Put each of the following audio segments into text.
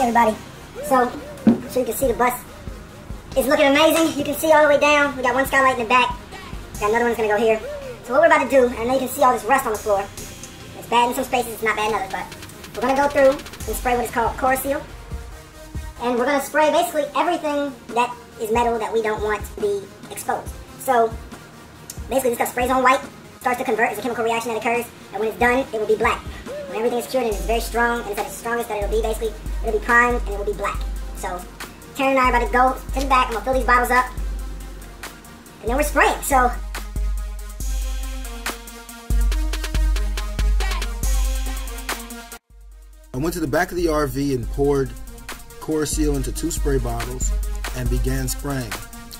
everybody. So, so you can see the bus is looking amazing. You can see all the way down. We got one skylight in the back. Got another one's gonna go here. So what we're about to do, and now you can see all this rust on the floor. It's bad in some spaces, it's not bad in others, but we're gonna go through and spray what is called Corroseal, And we're gonna spray basically everything that is metal that we don't want to be exposed. So basically this stuff sprays on white, starts to convert it's a chemical reaction that occurs, and when it's done, it will be black. When everything is cured and it's very strong, and it's at its strongest that it'll be basically, it'll be primed and it will be black. So Taryn and I are about to go to the back, I'm gonna fill these bottles up, and then we're spraying. So I went to the back of the RV and poured Corroseal into two spray bottles and began spraying.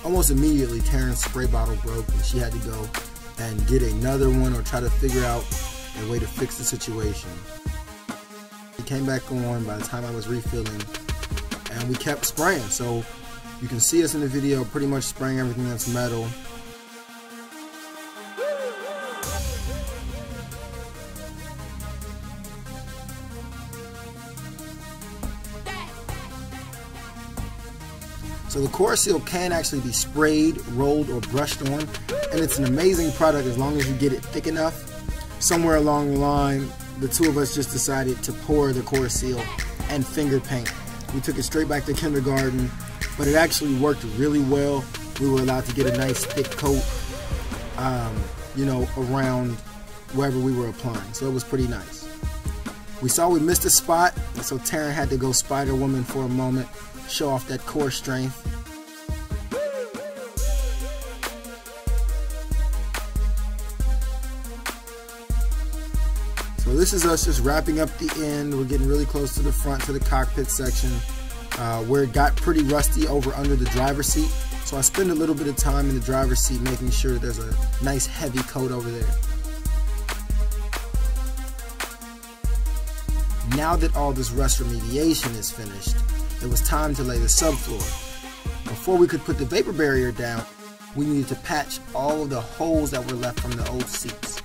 Almost immediately, Taryn's spray bottle broke and she had to go and get another one or try to figure out a way to fix the situation. He came back on by the time I was refilling and we kept spraying. So you can see us in the video pretty much spraying everything that's metal So the Corroseal can actually be sprayed, rolled, or brushed on, and it's an amazing product as long as you get it thick enough. Somewhere along the line, the two of us just decided to pour the Corroseal and finger paint. We took it straight back to kindergarten, but it actually worked really well. We were allowed to get a nice thick coat, um, you know, around wherever we were applying. So it was pretty nice. We saw we missed a spot, so Taryn had to go Spider Woman for a moment show off that core strength. So this is us just wrapping up the end. We're getting really close to the front, to the cockpit section, uh, where it got pretty rusty over under the driver's seat. So I spend a little bit of time in the driver's seat making sure there's a nice heavy coat over there. Now that all this rust remediation is finished, it was time to lay the subfloor. Before we could put the vapor barrier down, we needed to patch all of the holes that were left from the old seats.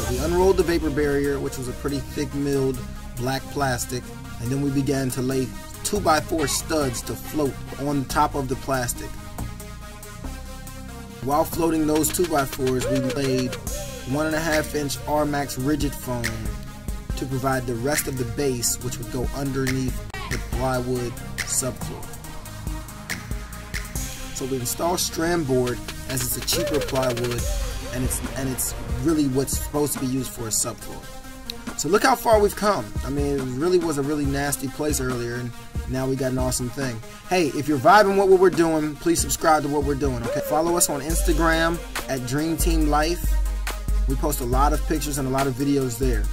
So we unrolled the vapor barrier, which was a pretty thick milled black plastic, and then we began to lay 2x4 studs to float on top of the plastic. While floating those 2x4s, we laid one and a half inch R-Max rigid foam to provide the rest of the base which would go underneath the plywood subfloor. So we install strand board as it's a cheaper plywood and it's and it's really what's supposed to be used for a subfloor. So look how far we've come. I mean, it really was a really nasty place earlier, and now we got an awesome thing. Hey, if you're vibing what we're doing, please subscribe to what we're doing, okay? Follow us on Instagram at Dream Team Life. We post a lot of pictures and a lot of videos there.